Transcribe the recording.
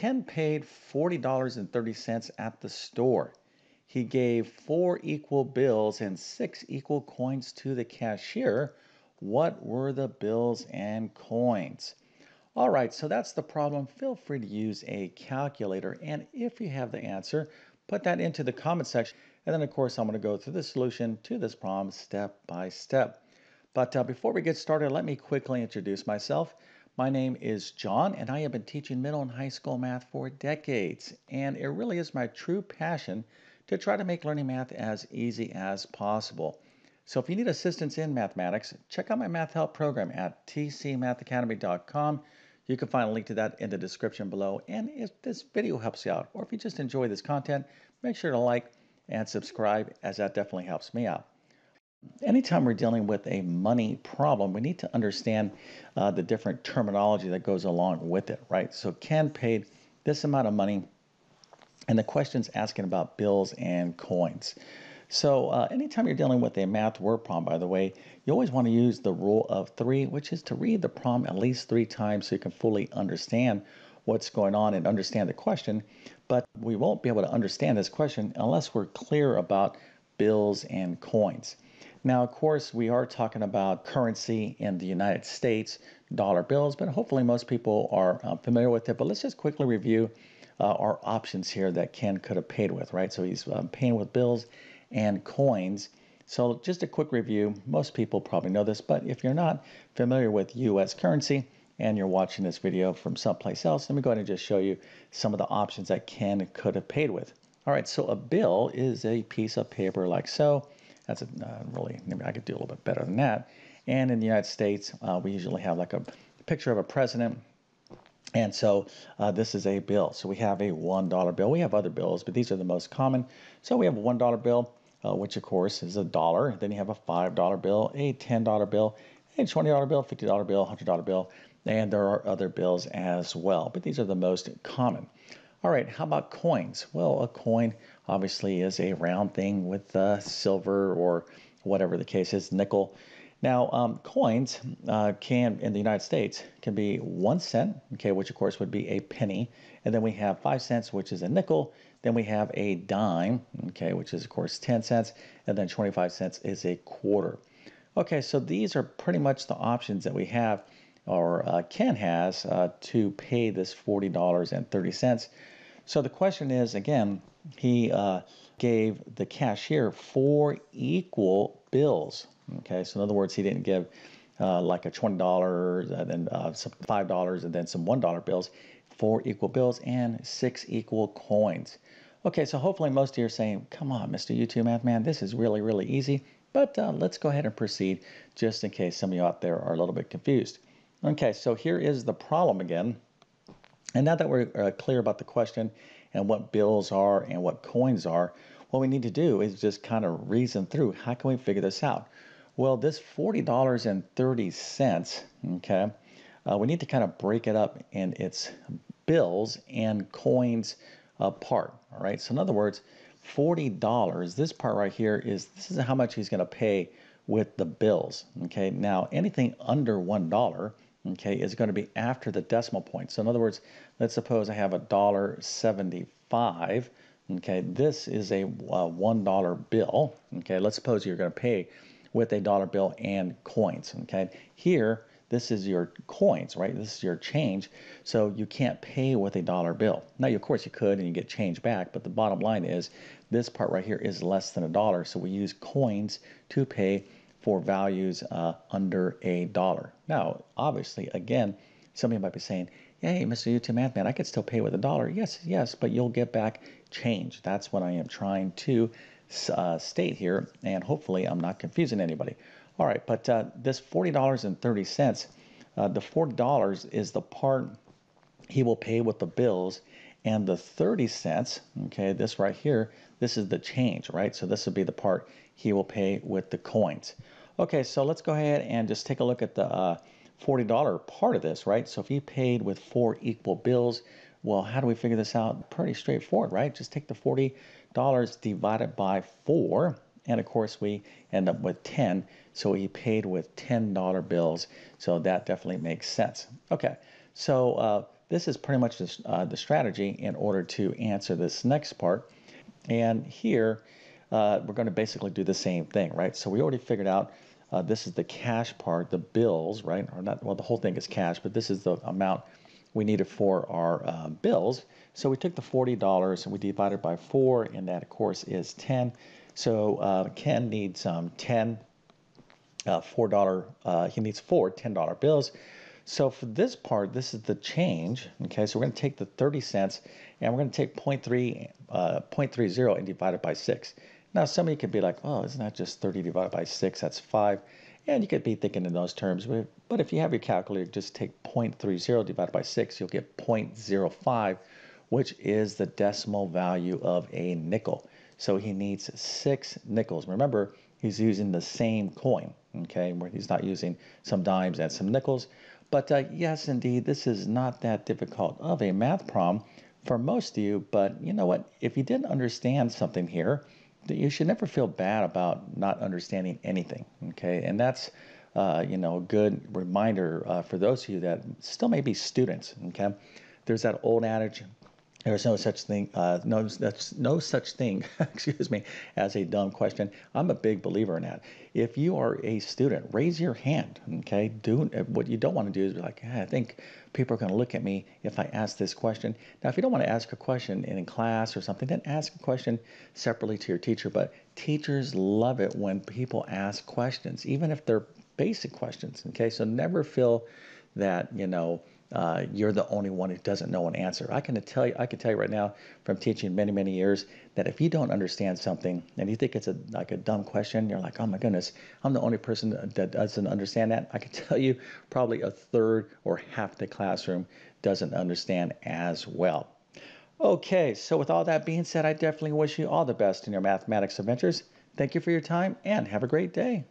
Ken paid $40.30 at the store. He gave four equal bills and six equal coins to the cashier. What were the bills and coins? All right, so that's the problem. Feel free to use a calculator. And if you have the answer, put that into the comment section. And then, of course, I'm going to go through the solution to this problem step by step. But uh, before we get started, let me quickly introduce myself. My name is John, and I have been teaching middle and high school math for decades. And it really is my true passion to try to make learning math as easy as possible. So if you need assistance in mathematics, check out my math help program at tcmathacademy.com. You can find a link to that in the description below. And if this video helps you out, or if you just enjoy this content, make sure to like and subscribe, as that definitely helps me out. Anytime we're dealing with a money problem, we need to understand uh, the different terminology that goes along with it, right? So Ken paid this amount of money, and the question's asking about bills and coins. So uh, anytime you're dealing with a math word problem, by the way, you always want to use the rule of three, which is to read the problem at least three times so you can fully understand what's going on and understand the question. But we won't be able to understand this question unless we're clear about bills and coins. Now, of course, we are talking about currency in the United States, dollar bills, but hopefully most people are uh, familiar with it. But let's just quickly review uh, our options here that Ken could have paid with, right? So he's um, paying with bills and coins. So just a quick review. Most people probably know this, but if you're not familiar with U.S. currency and you're watching this video from someplace else, let me go ahead and just show you some of the options that Ken could have paid with. All right, so a bill is a piece of paper like so. That's a, uh, really, maybe I could do a little bit better than that. And in the United States, uh, we usually have like a picture of a president. And so uh, this is a bill. So we have a $1 bill. We have other bills, but these are the most common. So we have a $1 bill, uh, which of course is a dollar. Then you have a $5 bill, a $10 bill, a $20 bill, $50 bill, $100 bill, and there are other bills as well. But these are the most common. All right, how about coins? Well, a coin obviously is a round thing with uh, silver or whatever the case is, nickel. Now, um, coins uh, can, in the United States, can be one cent, okay, which of course would be a penny. And then we have five cents, which is a nickel. Then we have a dime, okay, which is of course 10 cents. And then 25 cents is a quarter. Okay, so these are pretty much the options that we have or uh, Ken has uh, to pay this $40.30. So the question is again, he uh, gave the cashier four equal bills. Okay, so in other words, he didn't give uh, like a $20 and then uh, some $5 and then some $1 bills, four equal bills and six equal coins. Okay, so hopefully most of you are saying, come on, Mr. YouTube Math Man, this is really, really easy. But uh, let's go ahead and proceed just in case some of you out there are a little bit confused. Okay, so here is the problem again. And now that we're uh, clear about the question and what bills are and what coins are, what we need to do is just kind of reason through how can we figure this out? Well, this $40.30, okay, uh, we need to kind of break it up in its bills and coins uh, part, all right? So in other words, $40, this part right here is, this is how much he's gonna pay with the bills, okay? Now, anything under $1, okay, is going to be after the decimal point. So in other words, let's suppose I have a dollar seventy-five. Okay, this is a uh, one dollar bill. Okay, let's suppose you're going to pay with a dollar bill and coins. Okay, here this is your coins, right? This is your change. So you can't pay with a dollar bill. Now, of course, you could and you get change back, but the bottom line is this part right here is less than a dollar. So we use coins to pay for values uh, under a dollar. Now, obviously, again, somebody might be saying, hey, Mr. YouTube Math Man, I could still pay with a dollar. Yes, yes, but you'll get back change. That's what I am trying to uh, state here, and hopefully I'm not confusing anybody. All right, but uh, this $40.30, uh, the $40 is the part he will pay with the bills, and the 30 cents, okay, this right here, this is the change, right? So this would be the part he will pay with the coins. Okay, so let's go ahead and just take a look at the uh, $40 part of this, right? So if he paid with four equal bills, well, how do we figure this out? Pretty straightforward, right? Just take the $40 divided by four, and of course we end up with 10, so he paid with $10 bills, so that definitely makes sense. Okay, so uh, this is pretty much the, uh, the strategy in order to answer this next part. And here, uh, we're going to basically do the same thing, right? So we already figured out uh, this is the cash part, the bills, right? Or not, well, the whole thing is cash, but this is the amount we needed for our uh, bills. So we took the $40 and we divided by 4, and that, of course, is 10. So uh, Ken needs um, 10 uh, $4, uh, he needs four $10 bills. So for this part, this is the change. Okay, so we're going to take the 30 cents and we're going to take 0.3, uh, 0.30 and divide it by 6. Now, somebody could be like, oh, isn't that just 30 divided by 6? That's 5. And you could be thinking in those terms. But if you have your calculator, just take 0.30 divided by 6, you'll get 0.05, which is the decimal value of a nickel. So he needs six nickels. Remember, he's using the same coin, okay, where he's not using some dimes and some nickels. But uh, yes, indeed, this is not that difficult of a math problem for most of you. But you know what? If you didn't understand something here, you should never feel bad about not understanding anything, okay? And that's uh, you know, a good reminder uh, for those of you that still may be students. Okay, there's that old adage: there's no such thing, uh, no, that's no such thing, excuse me, as a dumb question. I'm a big believer in that. If you are a student, raise your hand. Okay, do what you don't want to do is be like, hey, I think people are going to look at me if I ask this question. Now, if you don't want to ask a question in class or something, then ask a question separately to your teacher. But teachers love it when people ask questions, even if they're basic questions. Okay, so never feel that you know uh, you're the only one who doesn't know an answer. I can tell you, I can tell you right now from teaching many, many years that if you don't understand something and you think it's a like a dumb question, you're like, oh my goodness, I'm the only person that doesn't understand that. I can tell you probably a third or half the classroom doesn't understand as well. Okay, so with all that being said, I definitely wish you all the best in your mathematics adventures. Thank you for your time and have a great day.